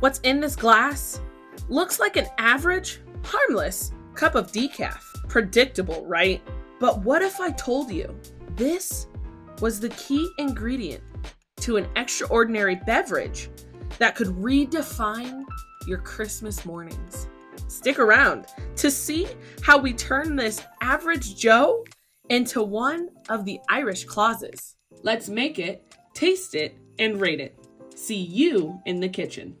What's in this glass? Looks like an average, harmless cup of decaf. Predictable, right? But what if I told you this was the key ingredient to an extraordinary beverage that could redefine your Christmas mornings? Stick around to see how we turn this average Joe into one of the Irish Clauses. Let's make it, taste it, and rate it. See you in the kitchen.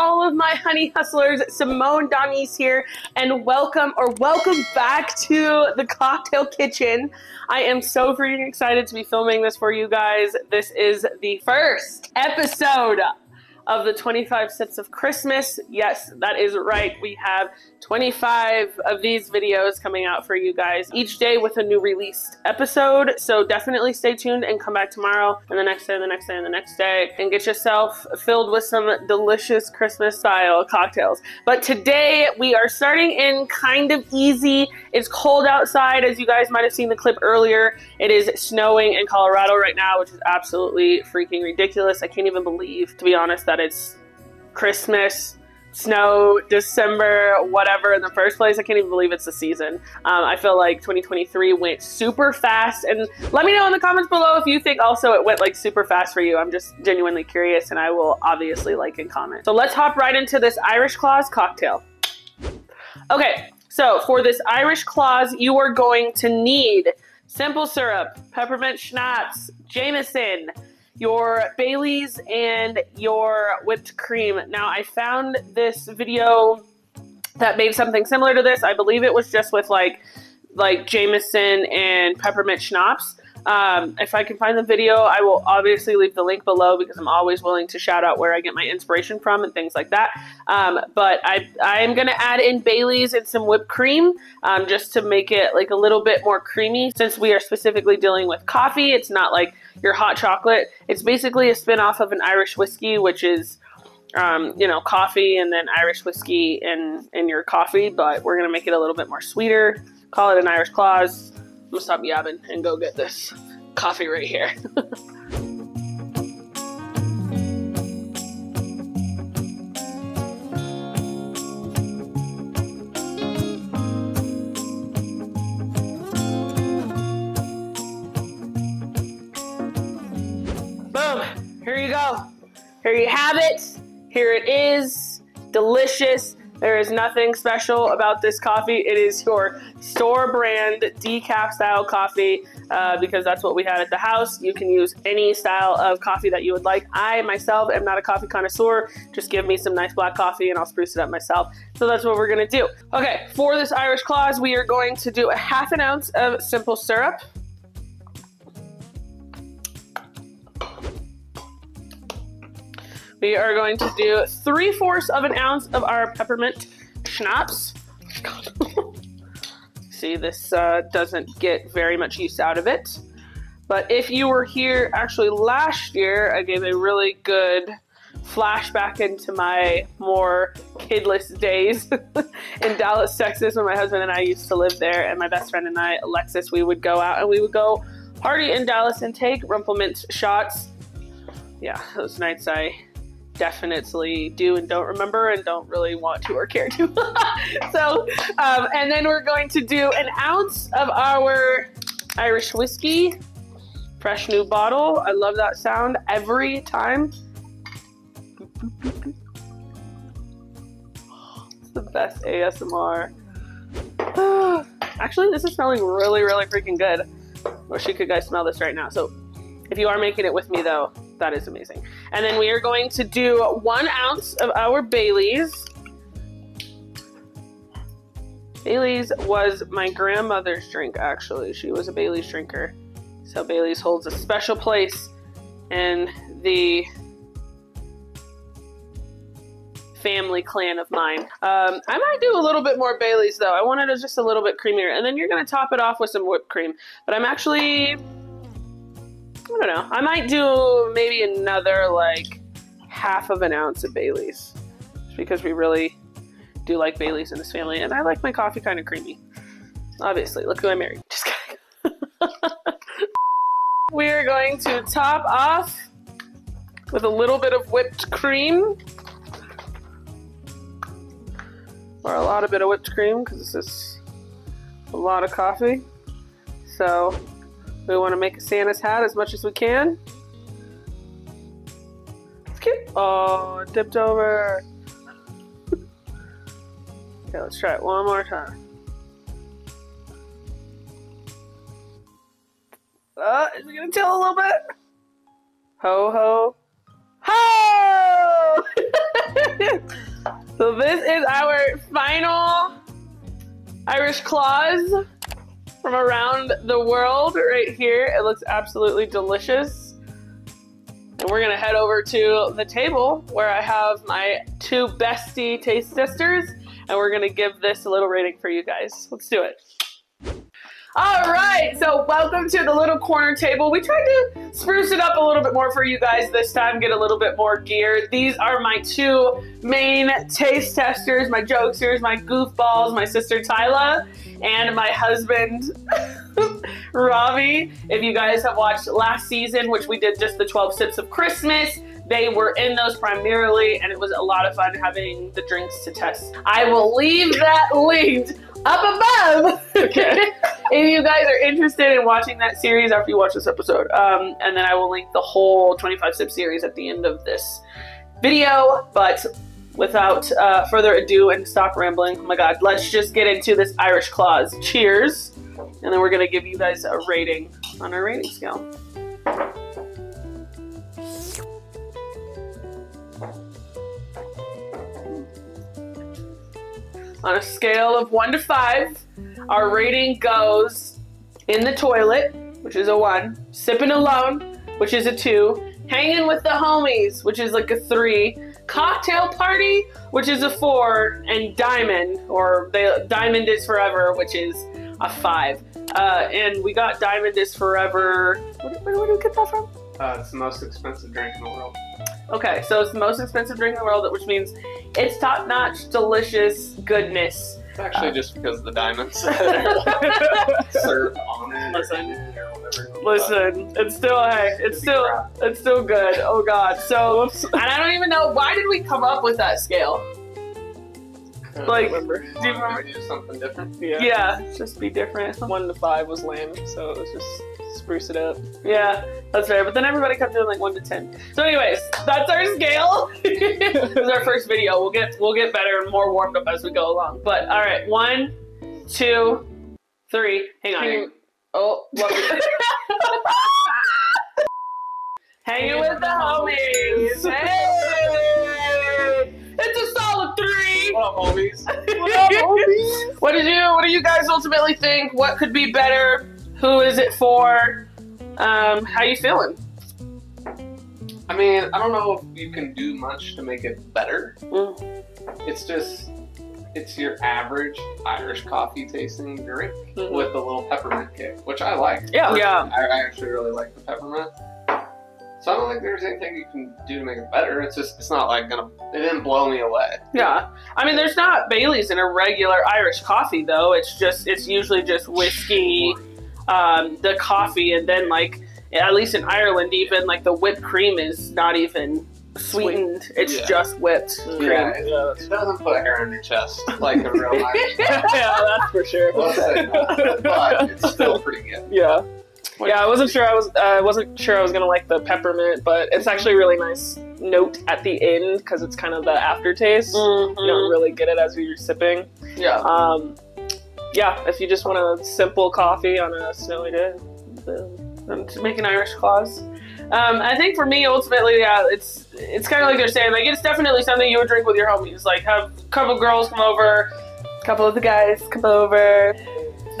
All of my honey hustlers. Samone Doniece here, and welcome or welcome back to the cocktail kitchen. I am so freaking excited to be filming this for you guys. This is the first episode of the 25 Sips of Christmas. Yes, that is right. We have 25 of these videos coming out for you guys each day with a new released episode. So definitely stay tuned and come back tomorrow and the next day and the next day and the next day and get yourself filled with some delicious Christmas style cocktails. But today we are starting in kind of easy. It's cold outside as you guys might have seen the clip earlier. It is snowing in Colorado right now, which is absolutely freaking ridiculous. I can't even believe, to be honest, that it's Christmas, snow, December, whatever in the first place. I can't even believe it's the season. Um, I feel like 2023 went super fast. And let me know in the comments below if you think also it went like super fast for you. I'm just genuinely curious and I will obviously like and comment. So let's hop right into this Irish Claus cocktail. Okay, so for this Irish Claus, you are going to need simple syrup, peppermint schnapps, Jameson, your Baileys and your whipped cream. Now, I found this video that made something similar to this. I believe it was just with like like Jameson and peppermint schnapps. Um, if I can find the video, I will obviously leave the link below because I'm always willing to shout out where I get my inspiration from and things like that. Um, but I, I am going to add in Bailey's and some whipped cream um, just to make it like a little bit more creamy since we are specifically dealing with coffee. It's not like your hot chocolate. It's basically a spin-off of an Irish whiskey, which is um, you know, coffee and then Irish whiskey in, in your coffee, but we're to make it a little bit more sweeter. Call it an Irish Claus. I'm gonna stop yabbing and go get this coffee right here. Here you have it. Here it is. Delicious. There is nothing special about this coffee. It is your store brand decaf style coffee uh, because that's what we had at the house. You can use any style of coffee that you would like. I myself am not a coffee connoisseur. Just give me some nice black coffee and I'll spruce it up myself. So that's what we're gonna do. Okay, for this Irish Claus, we are going to do a half an ounce of simple syrup. We are going to do three fourths of an ounce of our peppermint schnapps. See, this uh, doesn't get very much use out of it. But if you were here actually last year, I gave a really good flashback into my more kidless days in Dallas, Texas, when my husband and I used to live there, and my best friend and I, Alexis, we would go out and we would go party in Dallas and take Rumple Minze shots. Yeah, those nights I definitely do and don't remember and don't really want to or care to. so, um, and then we're going to do an ounce of our Irish whiskey, fresh new bottle. I love that sound every time. It's the best ASMR. Actually, this is smelling really, really freaking good. Wish you could guys smell this right now. So, if you are making it with me, though, that is amazing. And then we are going to do one ounce of our Bailey's. Bailey's was my grandmother's drink, actually. She was a Bailey's drinker. So Bailey's holds a special place in the family clan of mine. Um, I might do a little bit more Bailey's though. I wanted it just a little bit creamier. And then you're going to top it off with some whipped cream. But I'm actually I don't know. I might do maybe another like half of an ounce of Bailey's, just because we really do like Bailey's in this family, and I like my coffee kind of creamy. Obviously, look who I married. Just kidding. we are going to top off with a little bit of whipped cream. Or a lot of bit of whipped cream because this is a lot of coffee. So we want to make a Santa's hat as much as we can. It's cute. Oh, dipped over. okay, let's try it one more time. Uh, is it gonna tilt a little bit? Ho ho. Ho! so this is our final Irish Claus from around the world right here. It looks absolutely delicious. And we're gonna head over to the table where I have my two bestie taste testers and we're gonna give this a little rating for you guys. Let's do it. All right, so welcome to the little corner table. We tried to spruce it up a little bit more for you guys this time, get a little bit more gear. These are my two main taste testers, my jokesters, my goofballs, my sister Tyla, and my husband Ravi. If you guys have watched last season, which we did just the 12 sips of Christmas, they were in those primarily, and it was a lot of fun having the drinks to test. I will leave that linked up above. Okay. if you guys are interested in watching that series after you watch this episode. Um, and then I will link the whole 25 sip series at the end of this video. But without uh, further ado and stop rambling, oh my god, let's just get into this Irish Claus. Cheers. And then we're going to give you guys a rating on our rating scale. On a scale of one to five, our rating goes in the toilet, which is a one, sipping alone, which is a two, hanging with the homies, which is like a three, cocktail party, which is a four, and diamond, or they, diamond is forever, which is a five. Uh, and we got diamond is forever. Where, where, where did we get that from? Uh, it's the most expensive drink in the world. Okay, so it's the most expensive drink in the world, which means it's top notch, delicious goodness. It's actually Uh, just because of the diamonds served on it. Listen. Or whatever. Listen, it's still hey, it's still it's still good. Oh god. So and I don't even know why did we come up with that scale? Like, uh, do you remember? do something different? Yeah. Yeah, just be different. One to five was lame, so it was just spruce it up. Yeah, that's fair. But then everybody kept doing like one to ten. So, anyways, that's our scale. this is our first video. We'll get we'll get better and more warmed up as we go along. But all right, one, two, three. Hang on. Hang- Oh, what? Hanging with the homies. Hey! It's a solid three. What up, homies? What did you What do you guys ultimately think? What could be better? Who is it for? Um, how you feeling? I mean, I don't know if you can do much to make it better. Mm. It's just, it's your average Irish coffee tasting drink Mhm. with a little peppermint kick, which I like. Yeah. Yeah. I, I actually really like the peppermint. So I don't think there's anything you can do to make it better. It's just, it's not like gonna, it didn't blow me away. Yeah, I mean, there's not Bailey's in a regular Irish coffee though. It's just it's usually just whiskey, um, the coffee, and then like at least in Ireland, even like the whipped cream is not even sweetened. It's Yeah. just whipped cream. Yeah, it, Yeah, it doesn't put hair on your chest like a real Irish yeah, that's for sure. Well, but it's still pretty good. Yeah. Yeah, I wasn't sure. I was uh, I wasn't sure I was gonna like the peppermint, but it's actually a really nice note at the end because it's kind of the aftertaste. You don't really get it as you're sipping. Yeah. Um, yeah, if you just want a simple coffee on a snowy day, boom. um, to make an Irish Claus. Um, I think for me, ultimately, yeah, it's it's kind of like they're saying, like it's definitely something you would drink with your homies. Like have a couple girls come over, a couple of the guys come over,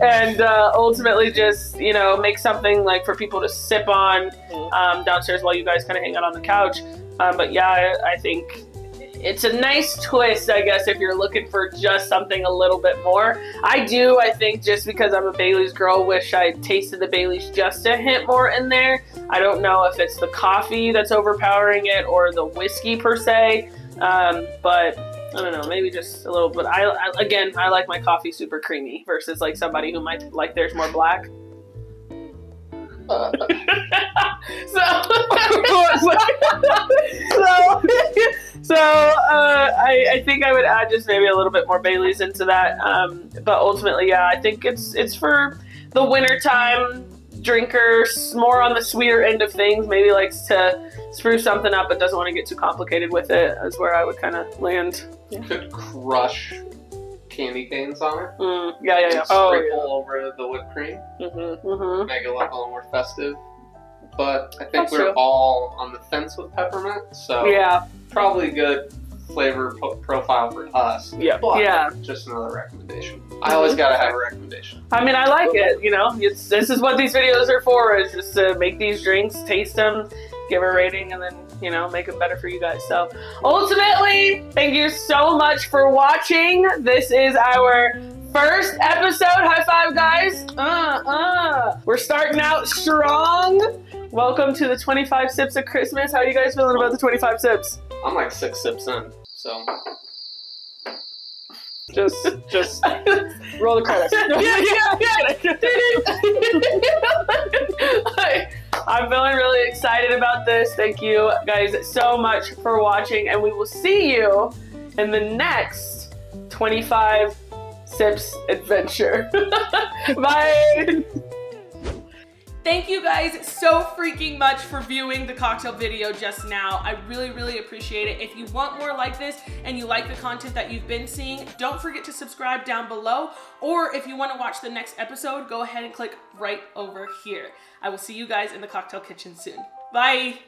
and uh, ultimately just you know make something like for people to sip on um, downstairs while you guys kind of hang out on the couch. Um, but yeah, I, I think it's a nice twist, I guess, if you're looking for just something a little bit more. I do, I think, just because I'm a Bailey's girl, wish I tasted the Bailey's just a hint more in there. I don't know if it's the coffee that's overpowering it or the whiskey per se. Um, but I don't know, maybe just a little. But I, I again, I like my coffee super creamy versus like somebody who might like theirs more black. So, so, so uh, I, I think I would add just maybe a little bit more Bailey's into that. Um, but ultimately, yeah, I think it's it's for the wintertime drinkers, more on the sweeter end of things. Maybe likes to spruce something up, but doesn't want to get too complicated with it. Is where I would kind of land. could crush candy canes on it. Mm, yeah, yeah, yeah. Oh, sprinkle over the whipped cream. Mm-hmm. Mm-hmm. make it look a little more festive. But I think That's we're true. all on the fence with peppermint, so Yeah, probably good flavor po- profile for us. Yeah. But Yeah. just another recommendation. I always gotta have a recommendation. I mean, I like it. You know, it's, this is what these videos are for: is just to make these drinks, taste them, give a rating, and then you know make them better for you guys. So, ultimately, thank you so much for watching. This is our first episode. High five, guys! Uh, uh. We're starting out strong. Welcome to the 25 sips of Christmas. How are you guys feeling about the 25 sips? I'm like six sips in, so Just, just roll the credits. I- I'm feeling really excited about this. Thank you guys so much for watching, and we will see you in the next 25 Sips adventure. Bye. Thank you guys so freaking much for viewing the cocktail video just now. I really, really appreciate it. If you want more like this and you like the content that you've been seeing, don't forget to subscribe down below. Or if you want to watch the next episode, go ahead and click right over here. I will see you guys in the cocktail kitchen soon. Bye.